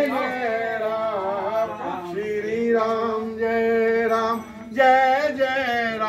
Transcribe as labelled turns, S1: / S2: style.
S1: य श्री राम जय राम जय जय राम।